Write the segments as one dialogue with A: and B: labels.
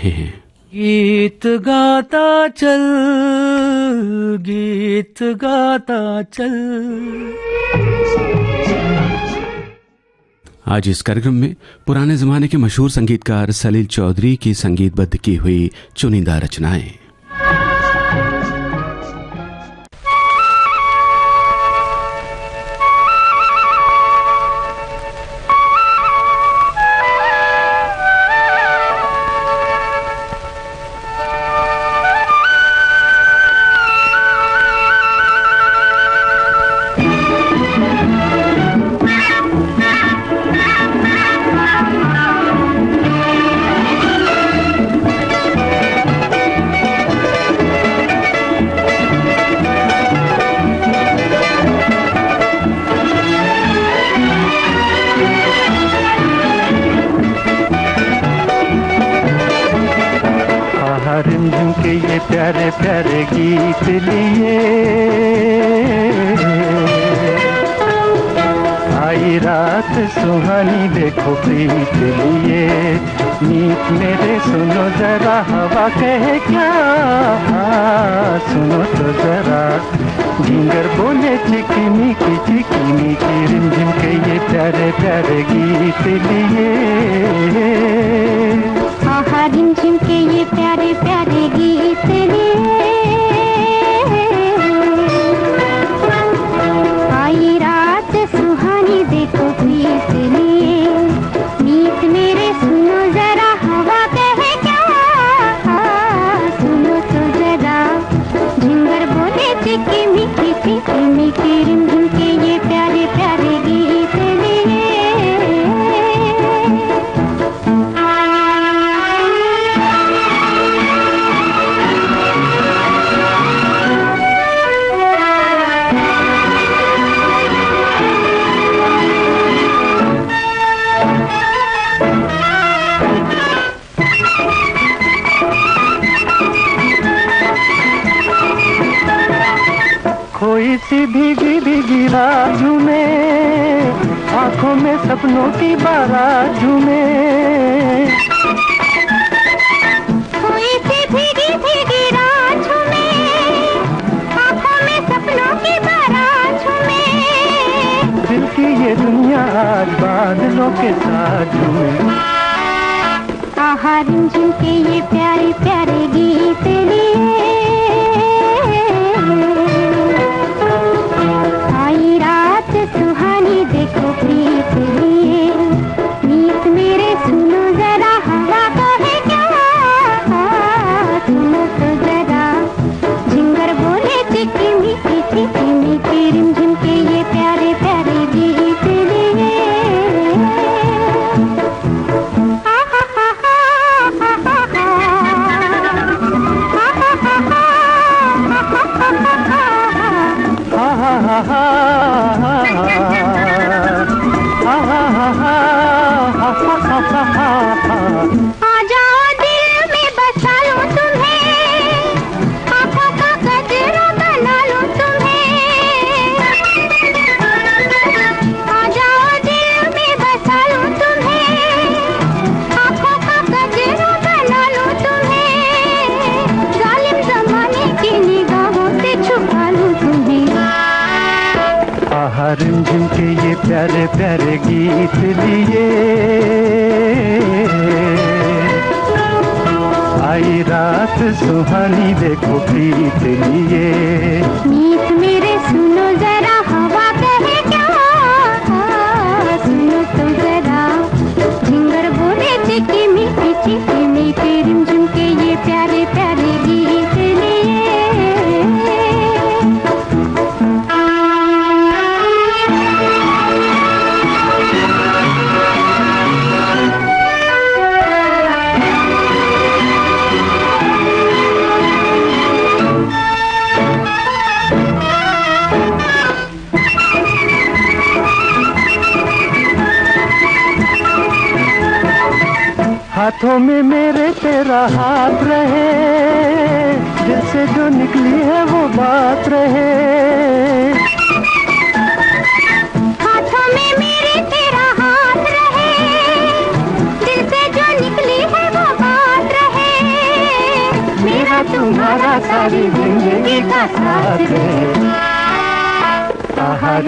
A: रहे हैं।
B: गीत गाता चल गीत गाता चल।
A: आज इस कार्यक्रम में पुराने जमाने के मशहूर संगीतकार सलील चौधरी की संगीतबद्ध की हुई चुनिंदा रचनाएँ।
C: रिम झिम के ये
D: प्यारे प्यारे गीत लिए। आई रात सुहानी देखो प्रीत लिए।
C: हाथों में मेरे तेरा हाथ रहे। जो निकली है वो बात रहे।
D: दिल से जो निकली है वो बात रहे।
A: मेरा तुम्हारा सारी ज़िंदगी का साथ है। आहा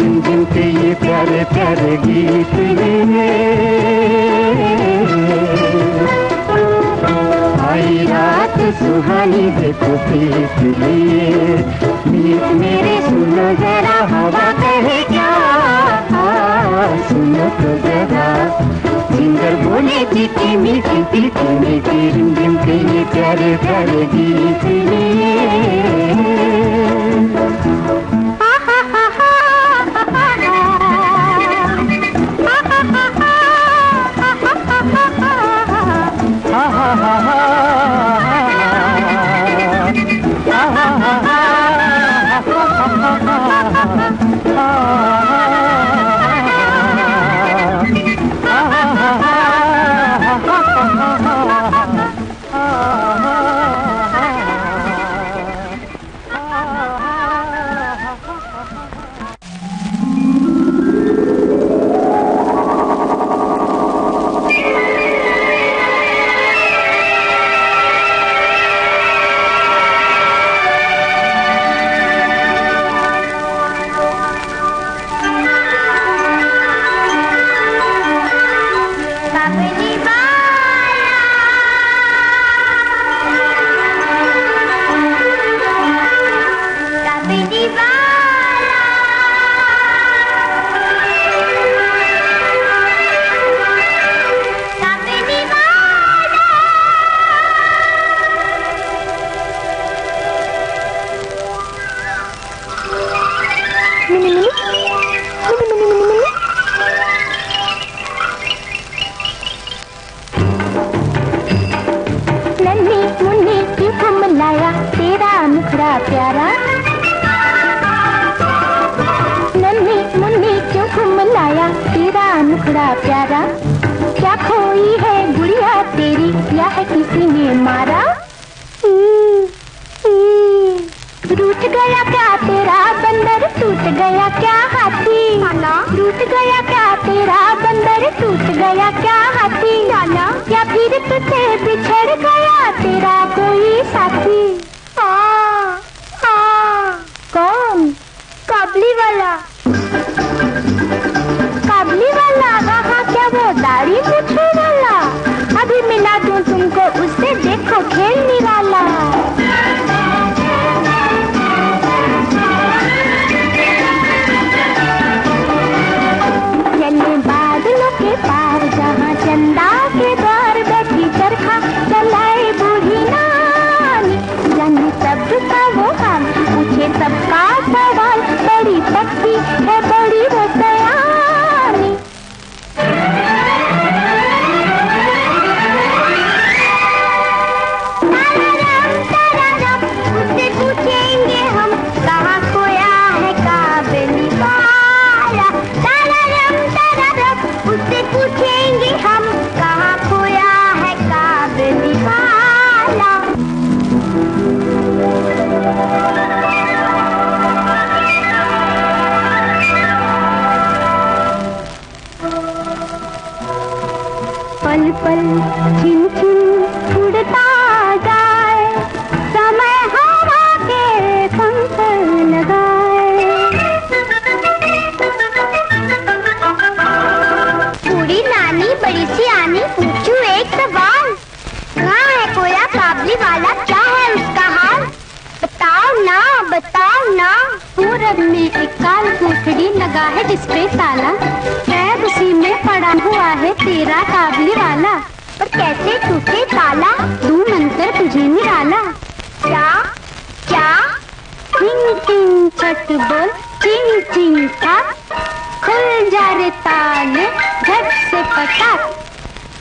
A: के ये प्यारे प्यारे गीत लिए की रात, सुहानी देखो पीत लिए मीत मेरे सुनो जरा, हवा कहे क्या? सुनो तो जरा। सिंगर बोले चीटी मीठी पीती में रिम रिम के ये प्यारे प्यारे गीत लिए
E: घंटा खुल जा रे ताल झट से पटा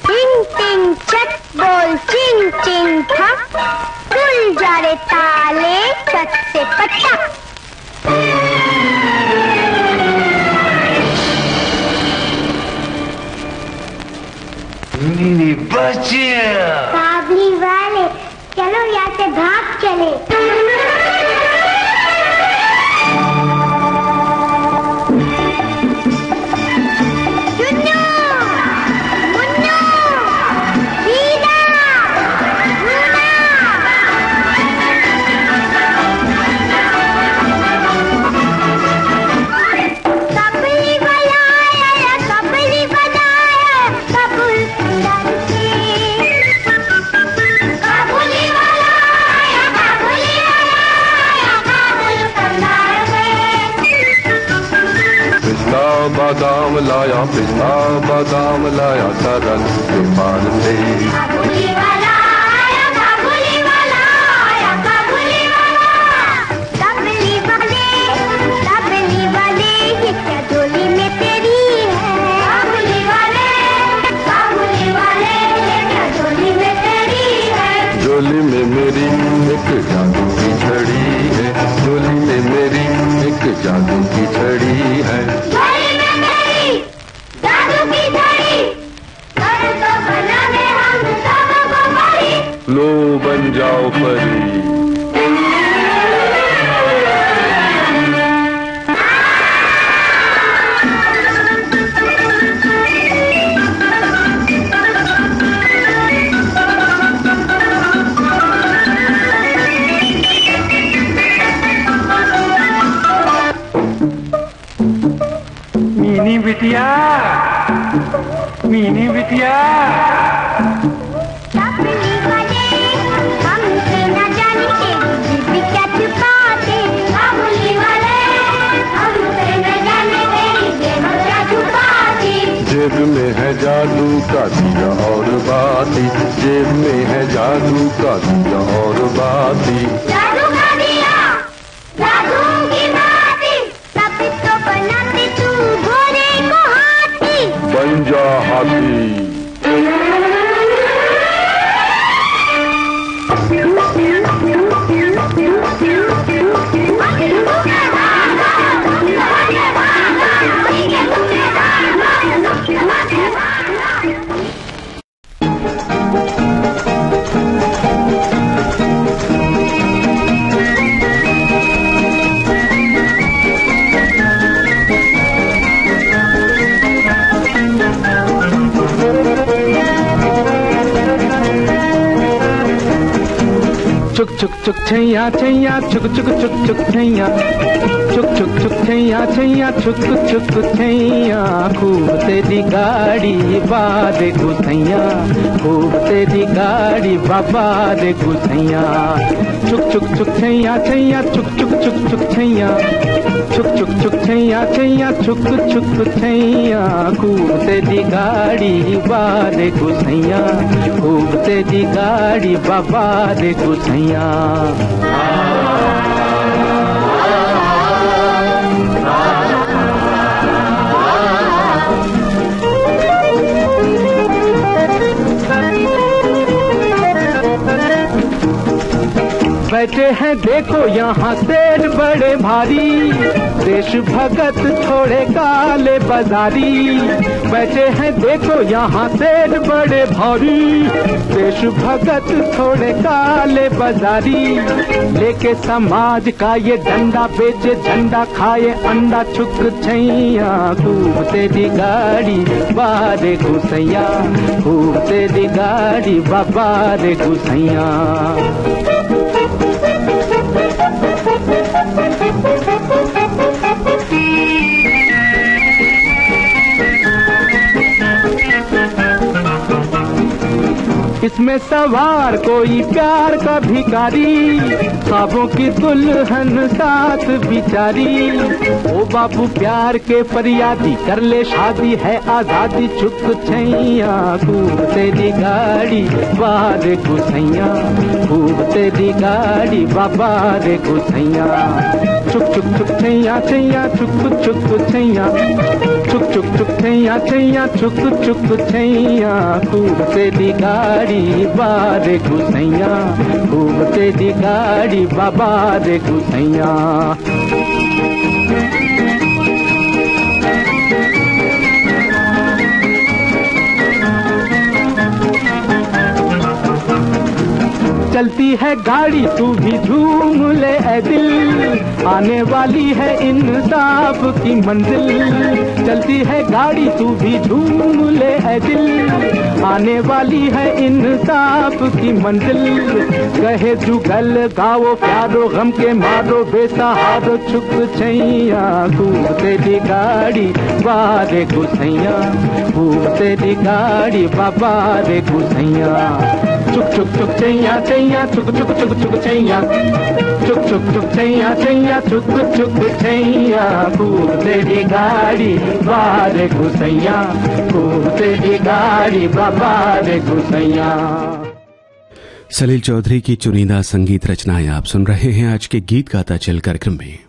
E: टिंग टिंग चट बोल चिंग चिंग था खुल जा रे ताले झट से पटा
F: मिनी बचिया।
E: काबली वाले चलो यहाँ से भाग चले।
G: बादाम लाया पिस्ता बादाम लाया सरन के पान से
A: काबुली वाला आया काबुली वाला आया काबुली वाला तबली वाले तबली वाले ये क्या झोली में तेरी है? काबुली वाले काबुली वाले ये क्या झोली में तेरी है?
G: झोली में मेरी एक जादू की छड़ी है। झोली में मेरी एक जादू की छड़ी
A: बन
G: बाती जेब में है जादू का और बाती।
H: छैया छैया छुक छुक छुक छुक छैया छैया छैया छुक चुक छैया खूब तेरी गाड़ी बाद घुसैया, खूब तेरी गाड़ी बाबा रे घुसैया। चुक चुक छुक छैया छैया छुक चुक छुक चुक छैया चुक छुक चुक छैया छैया चुक चुक छैया खूब तेरी गाड़ी बाद घुसैया, खूब तेरी गाड़ी बाबा रे घुसैया। बैठे हैं, देखो यहाँ सेठ बड़े भारी। देश भगत थोड़े काले बाजारी। बैठे हैं, देखो यहाँ सेठ बड़े भारी। देश भगत थोड़े काले बाजारी। लेके समाज का ये डंडा बेचे, झंडा खाए, अंडा छुक छैया। तेरी गाड़ी, बारे घुसैया। खूब तेरी गाड़ी बाबा रे घुसैया। इसमें सवार कोई प्यार का भिखारी ख्वाबों की दुल्हन साथ बिचारी। ओ बाबू प्यार के फरियादी, कर ले शादी है आज़ादी। चुक छैया, खूब तेरी गाड़ी बार घुसैया। खूब तेरी गाड़ी, बाबा रे घुसैया। चुक चुक चुक छैया छैया चुक चुक छैया। चुक चुक छैया छैया चुक चुक छैया खूब तेरी गाड़ी बार घुसैया खूब से गाड़ी बाबा रे घुसैया चलती है गाड़ी, तू भी झूम ले दिल। आने वाली है इंसाफ की मंजिल। चलती है गाड़ी, तू भी झूम ले ए दिल। आने वाली है इंसाफ की मंजिल। कहे जुगल, गाओ प्यारो, गम के मारो, बेसहारो छुक छैया खूब तेरी गाड़ी, बारे घुसैया। खूब तेरी गाड़ी, बाबा रे घुसैया। चुक चुक चुक, चैया चैया, चुक चुक चुक चुक, चैया। चुक चुक चुक, चैया चैया, चुक चुक, चैया। खूब तेरी गाड़ी बारे घुसैया। खूब तेरी गाड़ी बारे घुसैया।
A: सलील चौधरी की चुनिंदा संगीत रचनाएँ आप सुन रहे हैं। आज के गीत गाता चल कार्यक्रम में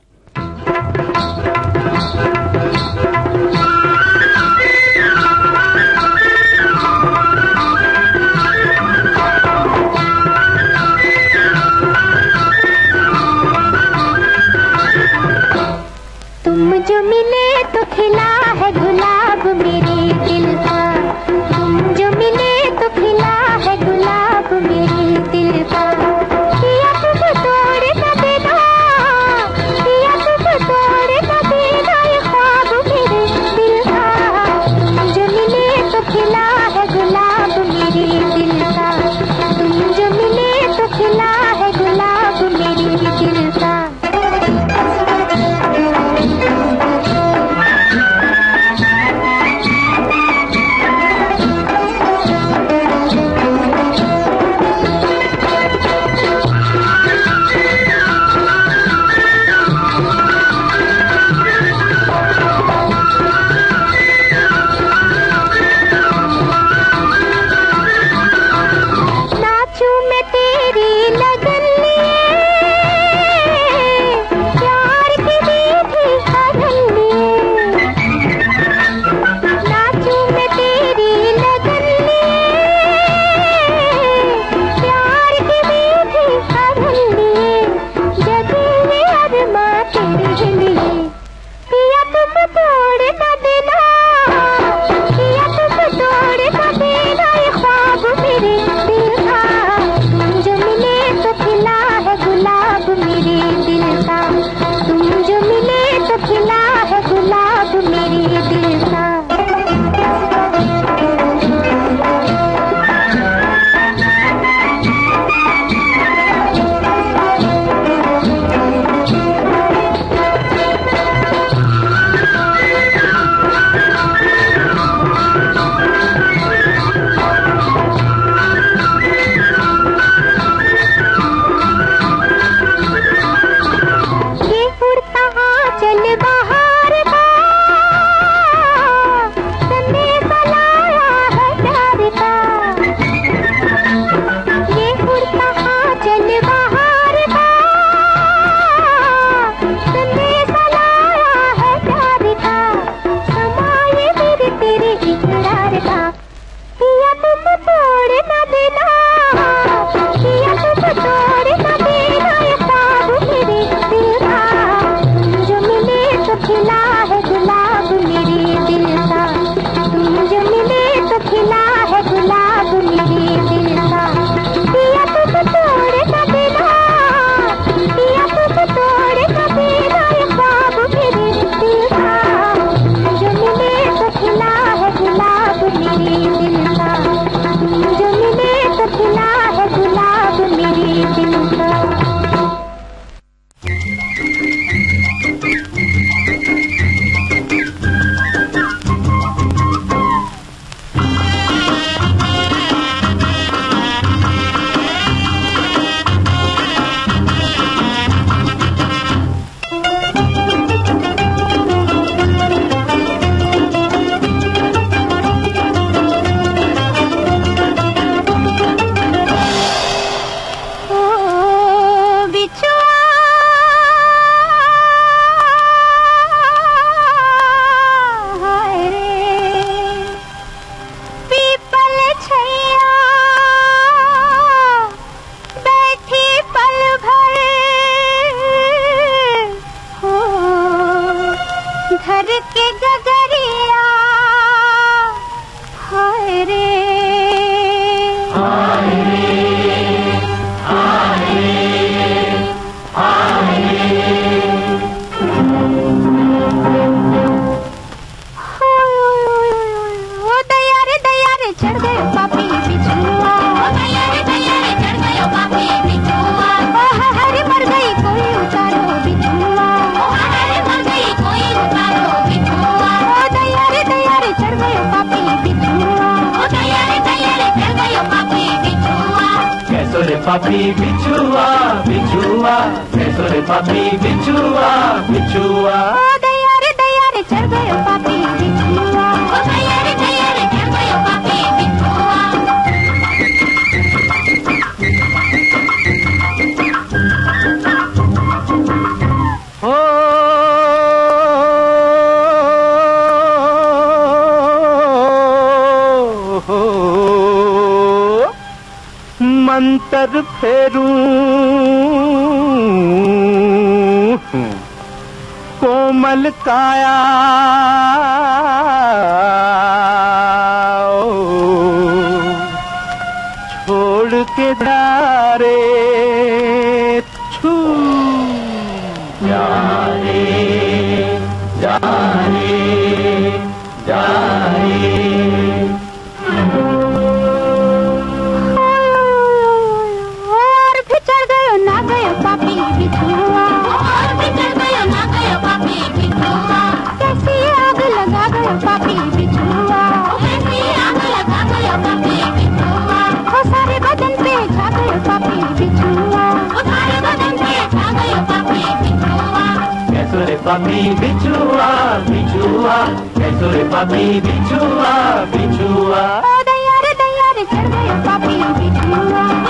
A: अंतर फेरूं कोमल काया papi bichua, bichua, eso es papi bichua, bichua. Oh, they are, they are, they are, papi bichua.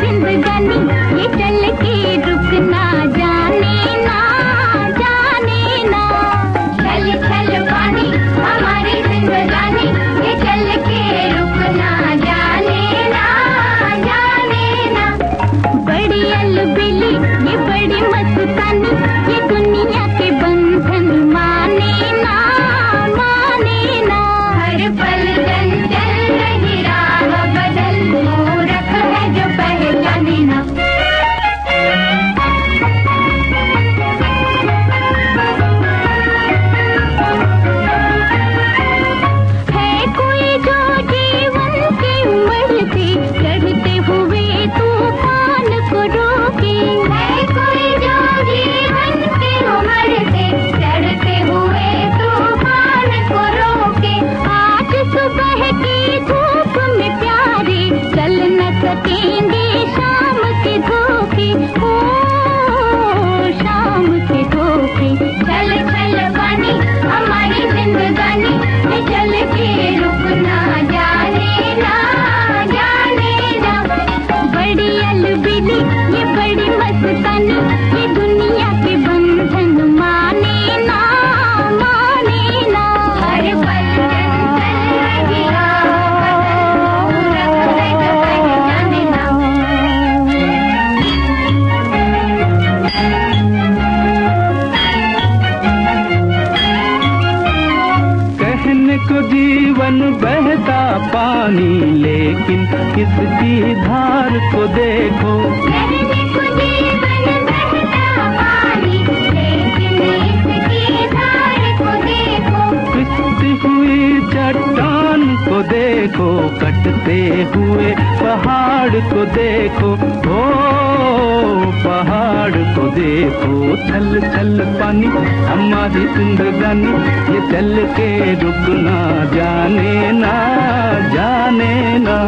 A: जिंदगानी
H: देखो कटते हुए पहाड़ को देखो हो पहाड़ को देखो। छल छल पानी, हमारी सुंदरदानी ये चल के रुकना जाने ना जाने ना।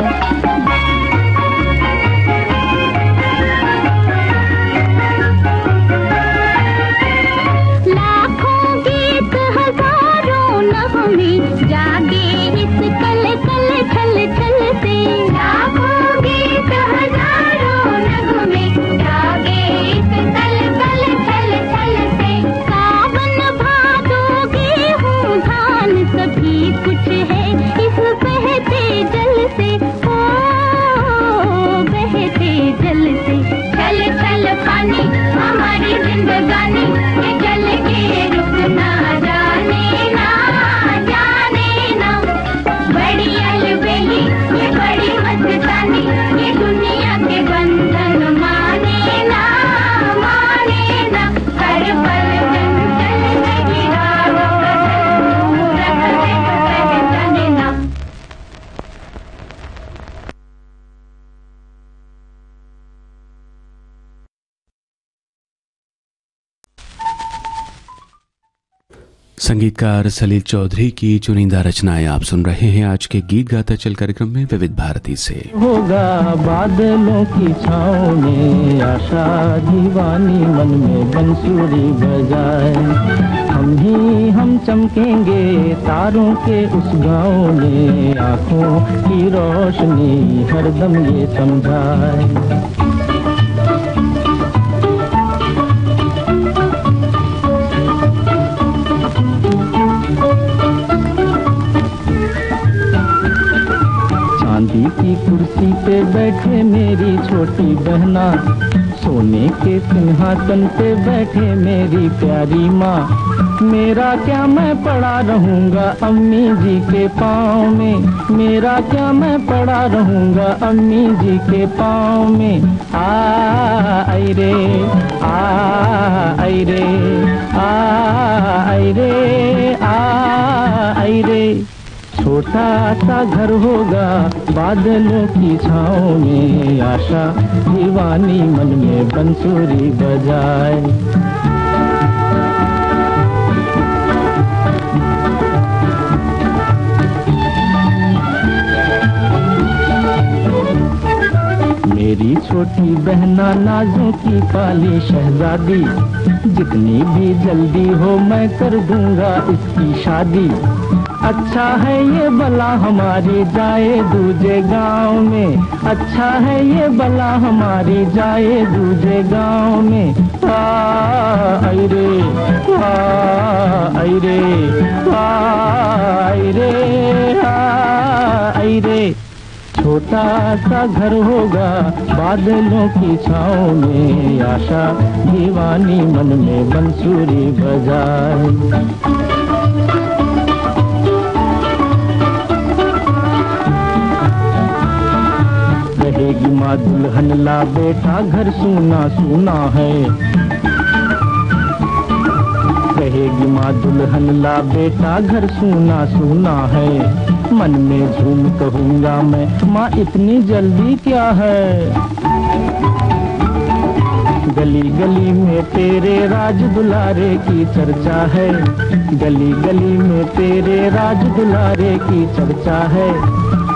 I: संगीतकार सलील चौधरी की चुनिंदा रचनाएँ आप सुन रहे हैं आज के गीत गाता चल कार्यक्रम में विविध भारती से।
H: होगा बादलों की छाओ में आशा दीवानी मन में बंसूरी बजाए। हम ही हम चमकेंगे तारों के उस गाँव में, आँखों की रोशनी हरदम ये समझाए। की कुर्सी पे बैठे मेरी छोटी बहना। सोने के सिंहासन पे बैठे मेरी प्यारी माँ। मेरा क्या मैं पड़ा रहूँगा अम्मी जी के पाँव में? मेरा क्या मैं पड़ा रहूँगा अम्मी जी के पाँव में? आ रे आ आई रे आ रे आ रे। छोटा सा घर होगा बादलों की छाओ में आशा। दीवानी मन में बंसूरी बजाए।
E: मेरी छोटी बहना नाजों की पाली शहजादी। जितनी भी जल्दी हो मैं कर दूँगा इसकी शादी। अच्छा है ये बला हमारी जाए दूजे गाँव में। अच्छा है ये बला हमारी जाए दूजे गाँव में। आ, आई रे, आ, आई रे, आ, आई आ, आई छोटा सा घर होगा बादलों की छाँव में। आशा दीवानी मन में बंसुरी बजाए। कहेगी माँ दुल्हन ला बेटा, घर सुना सुना है। कहेगी माँ दुल्हन ला बेटा, घर सुना सुना है। मन में झूम कहूँगा मैं, माँ इतनी जल्दी क्या है? गली गली में तेरे राज दुलारे की चर्चा है। गली गली में तेरे राज दुलारे की चर्चा है।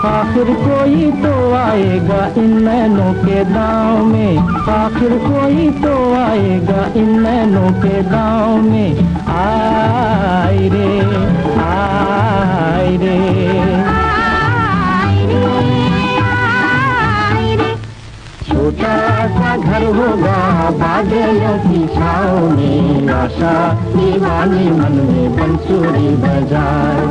E: आखिर कोई तो आएगा इन नैनों के गाँव में। आखिर कोई तो आएगा इन नैनों के गाँव में। आए रे आए रे। सा घर होगा बादलों की छाओ में आशा, दीवानी मन में बंसूरी बजाओ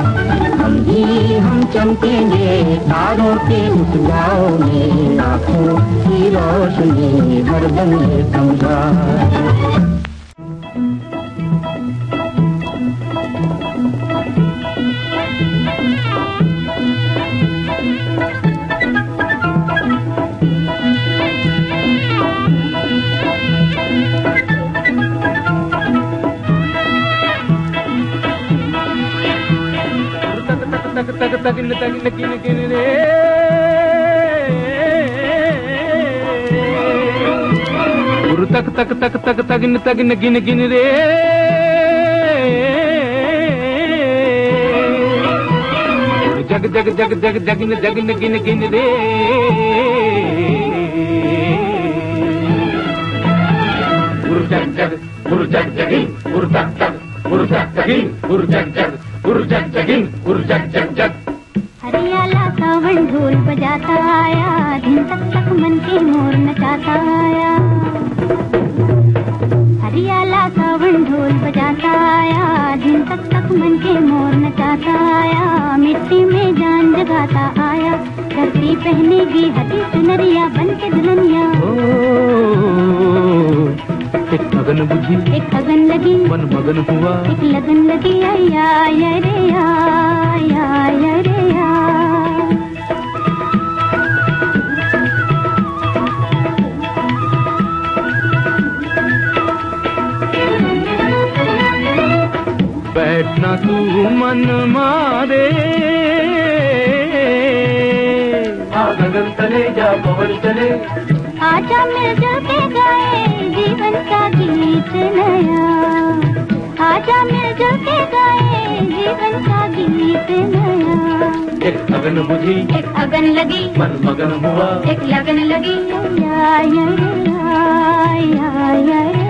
E: हम भी हम चमकेंगे तारों के उस गाँव में, आँखों की रोशनी हर बने समझाए
J: तक तक तक इन तक किन रे। गुरु तक तक तक तक तक इन तक इन गिन गिन रे। जग जग जग जग जग इन जग इन गिन गिन रे। गुरु जग जग, गुरु जग जगिन गुरु तक तक, गुरु जग जगिन गुरु जग जग। गुरु जग जगिन गुरु जग जग
A: हरियाला सावन ढोल बजाता आया दिन तक तक मन के मोर नचाता आया। हरियाला सावन ढोल बजाता आया दिन तक तक मन के मोर नचाता आया। मिट्टी में जान जगाता आया धरती पहनेगी हरी सुनरिया बन के दुल्हनिया
J: अगन बुझी।
A: एक अगन लगी।
J: मन मगन हुआ।
A: एक लगन लगी। आया आया रे आया आया रे
J: बैठना तू मन मारे। गगन चले जा पवन चले।
A: आजा मिलजुल के गाए। जीवन का गीत नया। आजा मिलजुल के गाए जीवन का गीत नया।
J: एक अगन बुझी
A: एक अगन लगी।
J: मन मगन हुआ।
A: एक लगन लगी। या या या या या या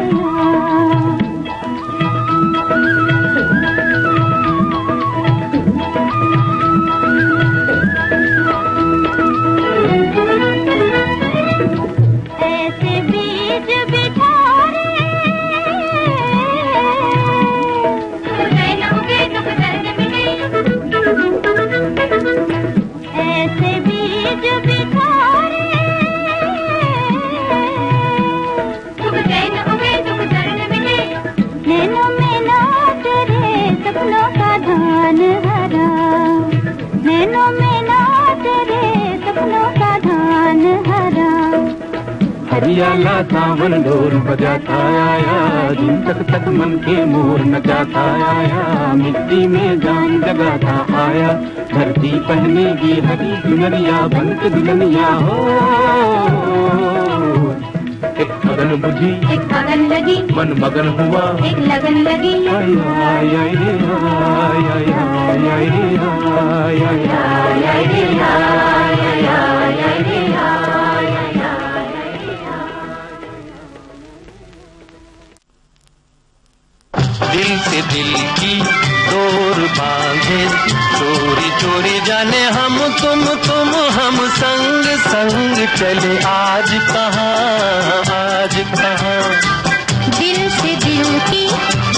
J: हरियाला सावन ढोल बजाता आया दिन तक तक मन के मोर नचाता आया मिट्टी में जान जगाता आया धरती पहनेगी हरी चुनरिया बन के दुल्हनिया हो एक अगन बुझी
A: एक अगन लगी
J: मन मगन हुआ
A: एक लगन लगी
J: आय आय आय आय आय आय आय आय आय आय आय आय आय
F: से दिल की डोर बांधे। चोरी चोरी जाने हम तुम तुम हम संग संग चले आज कहा आज कहा।
A: दिल से
F: दिल की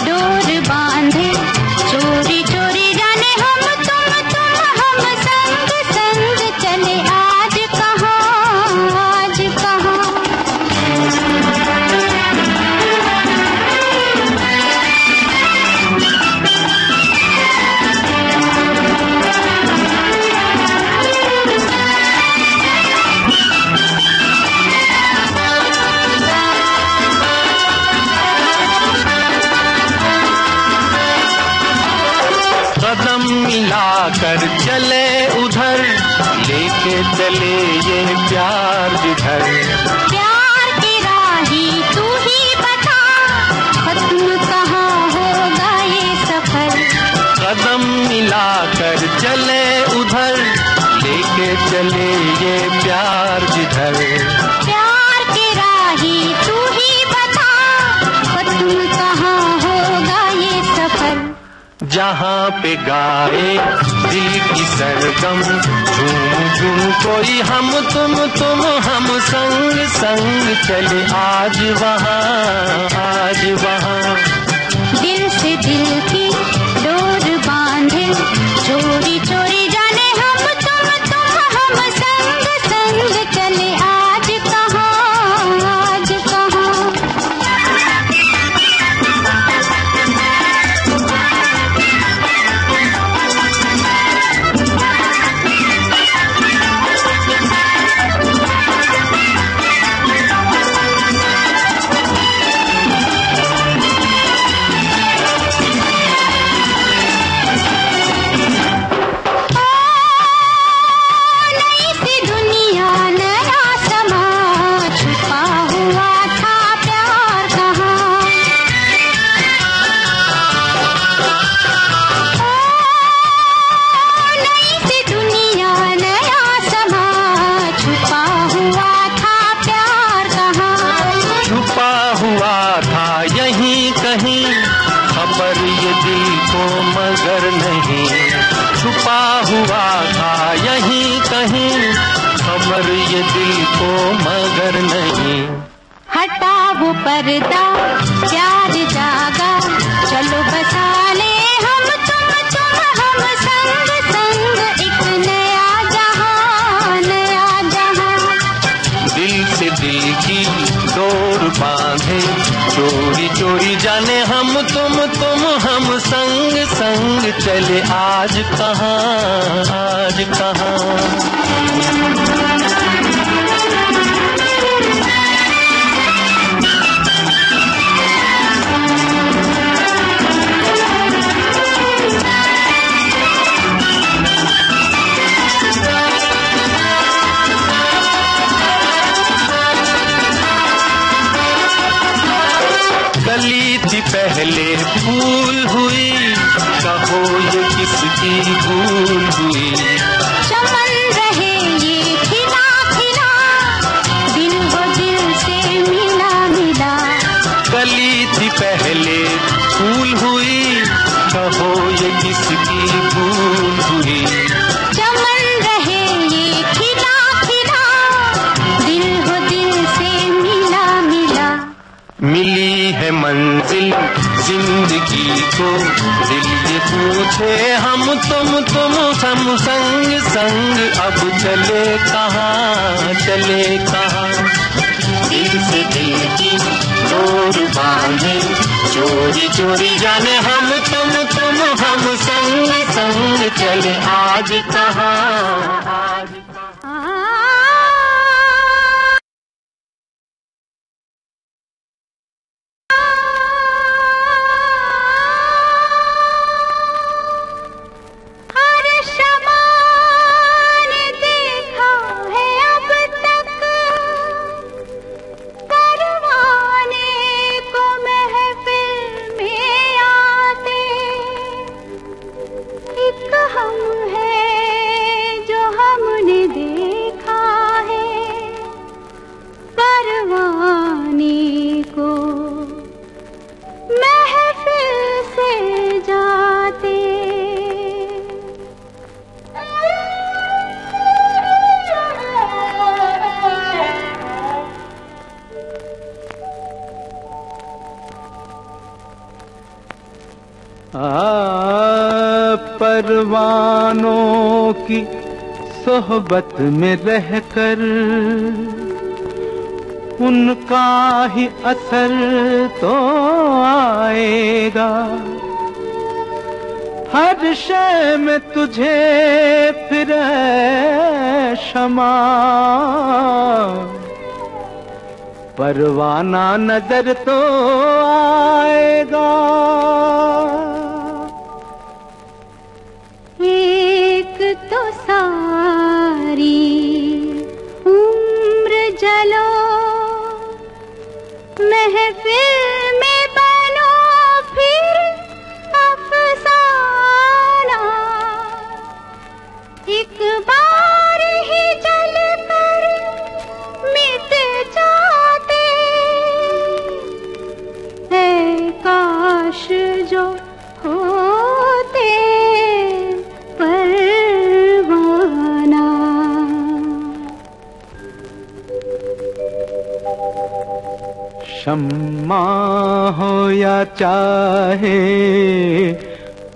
F: डोर बांधे, चोरी कहाँ
A: पे गाए दिल की सरगम झूम झूम कोई हम, तुम तुम, हम संग संग चले आज वहाँ आज वहाँ।
F: चले आज कहाँ आज कहाँ? थे हम तुम तुम सम संग संग।
A: अब चले कहाँ चले कहाँ? दिल से दिल की डोर बांधे, चोरी चोरी जाने हम तुम तुम, हम संग संग। चले आज कहाँ?
H: परवानों की सोहबत में रहकर, उनका ही असर तो आएगा। हर शय में तुझे फिर क्षमा, परवाना नज़र तो आएगा।
A: चलो महफिल
H: शम्मा हो या चाहे,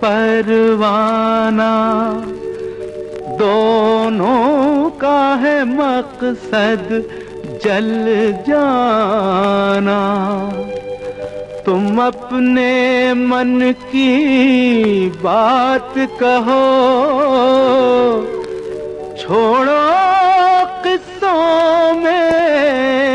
H: परवाना दोनों का है मकसद जल जाना। तुम अपने मन की बात कहो, छोड़ो किस्सों में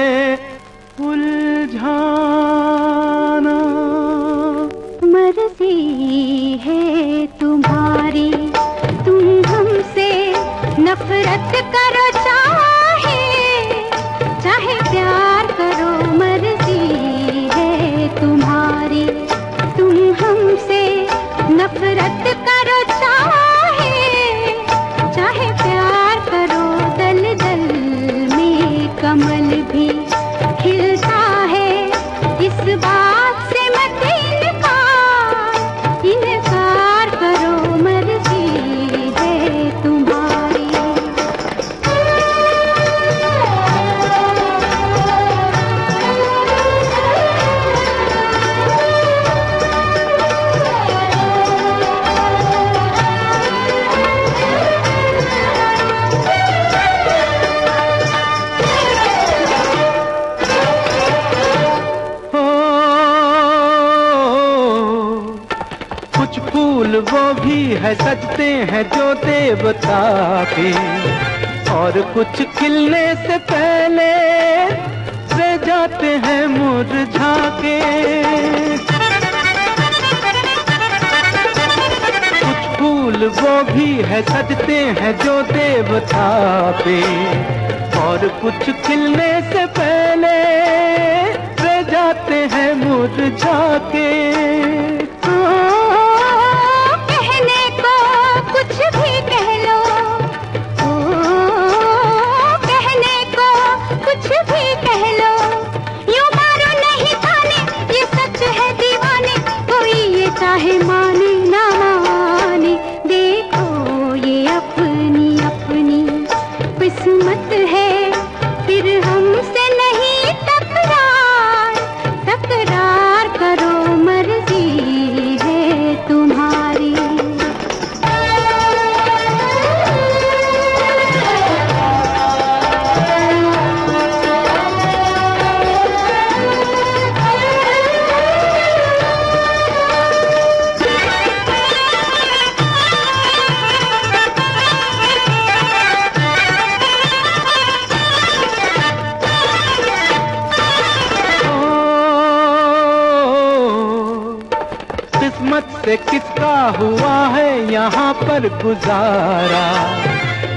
H: गुजारा।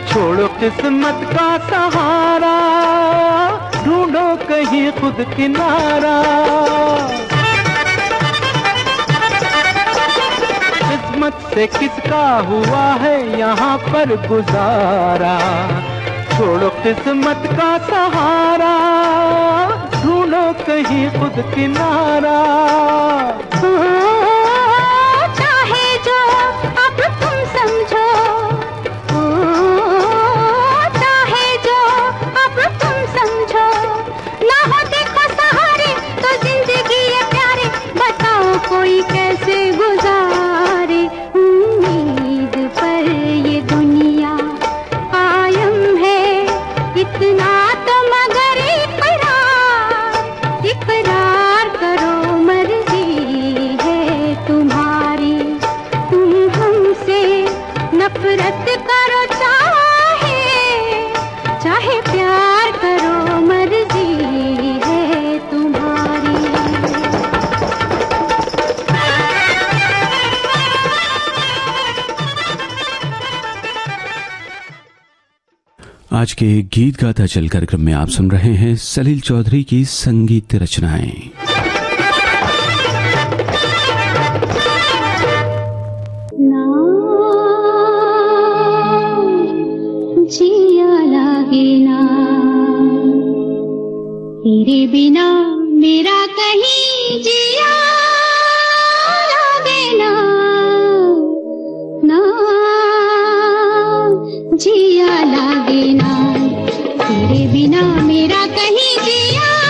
H: छोड़ो किस्मत का सहारा, ढूंढो कहीं खुद किनारा। किस्मत से किसका हुआ है यहाँ पर गुजारा? छोड़ो किस्मत का सहारा, ढूंढो कहीं खुद किनारा।
I: आज के गीत गाता चल कार्यक्रम में आप सुन रहे हैं सलील चौधरी की संगीत रचनाएँ।
A: तेरे बिना मेरा कहीं जिया तेरे बिना मेरा कहीं जिया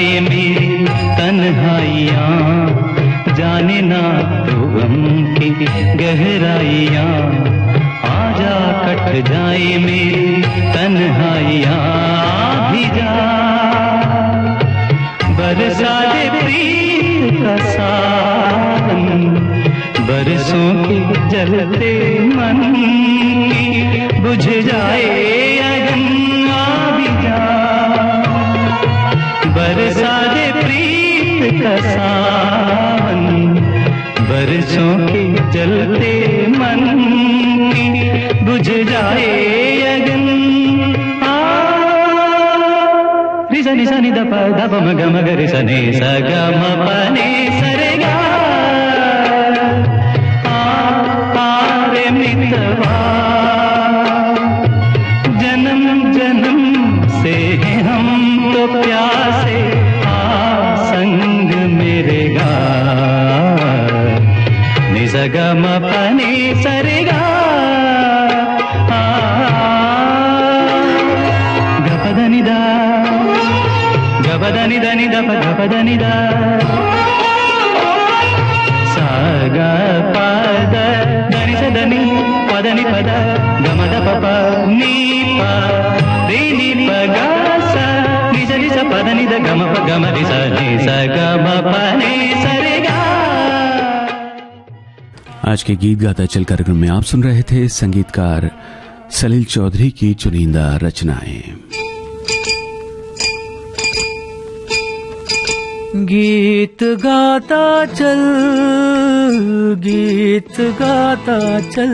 A: जाए मेरी
K: तन्हाइया, जाने ना तो गम की गहराइया। आ जा कट जाए मेरी तन्हाइया भी जा। बरसा दे प्रीत बरसों के जलते मन बुझ जाए अगन। बरसों के चलते मन बुझ जाए अगन। रिसा निशा निध प ध प मग मग रिसने स ग सरे। గమ ప గమ రి స ని స గ మ ప ని స రి గా
I: आज के गीत गाता चल कार्यक्रम में आप सुन रहे थे संगीतकार सलील चौधरी की चुनिंदा रचनाएं
B: गीत गाता चल गीत गाता चल